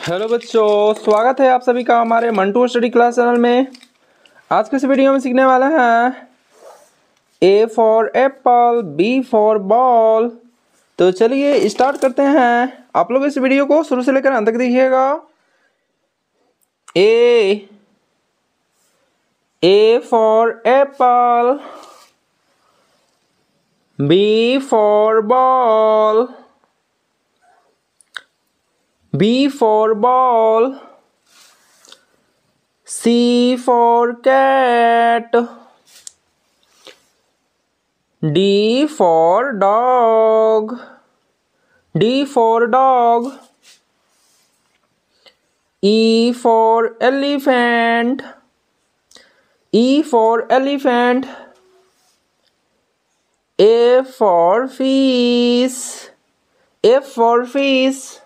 Hello बच्चों, स्वागत है आप सभी का हमारे मंटू स्टडी क्लास चैनल में। आज के इस वीडियो में सीखने वाला है A for apple B for ball तो चलिए स्टार्ट करते हैं। आप लोग इस वीडियो को शुरू से लेकर अंत तक देखिएगा। A A for apple B for ball B for ball. C for cat. D for dog. D for dog. E for elephant. E for elephant. F for fish. F for fish.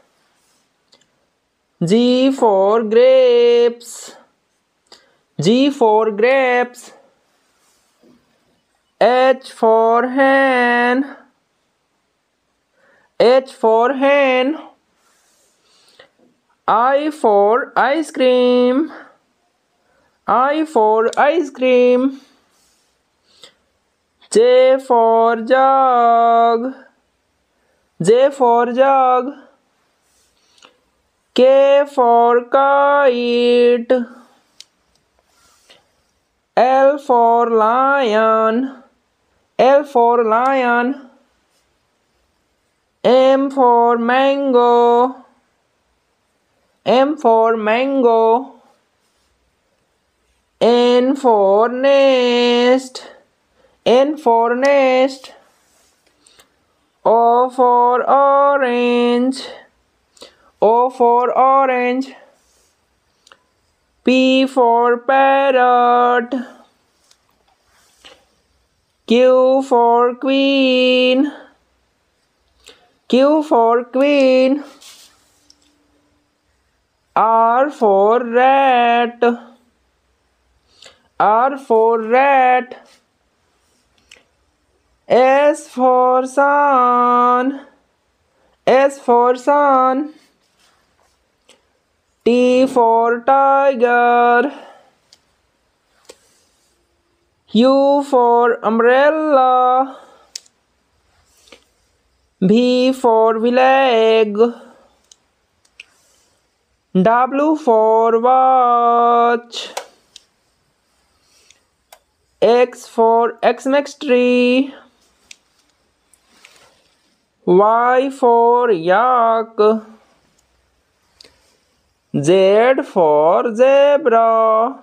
G for grapes. G for grapes. H for hen. H for hen. I for ice cream. I for ice cream. J for jug. J for jug. K for kite. L for lion. L for lion. M for mango. M for mango. N for nest. N for nest. O for orange. O for orange. P for parrot. Q for queen. Q for queen. R for rat. R for rat. S for sun. S for sun. T for tiger. U for umbrella. V for village. W for watch. X for Xmas tree. Y for yak. Z for zebra.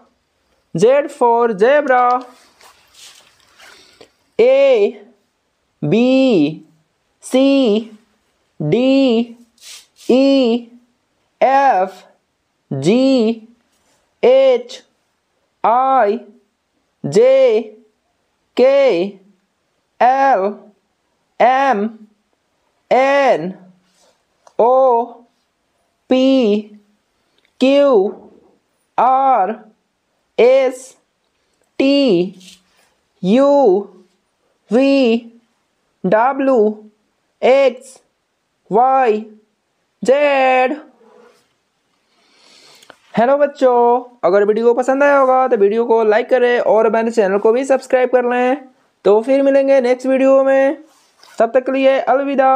Z for zebra. A, B, C, D, E, F, G, H, I, J, K, L, M, N, O, P, Q R S T U V W X Y Z hello बच्चों, अगर video पसंद आया होगा तो video को like करें और मेरे चैनल को भी सब्सक्राइब कर लें। तो फिर मिलेंगे नेक्स्ट वीडियो में। तब तक के लिए अलविदा।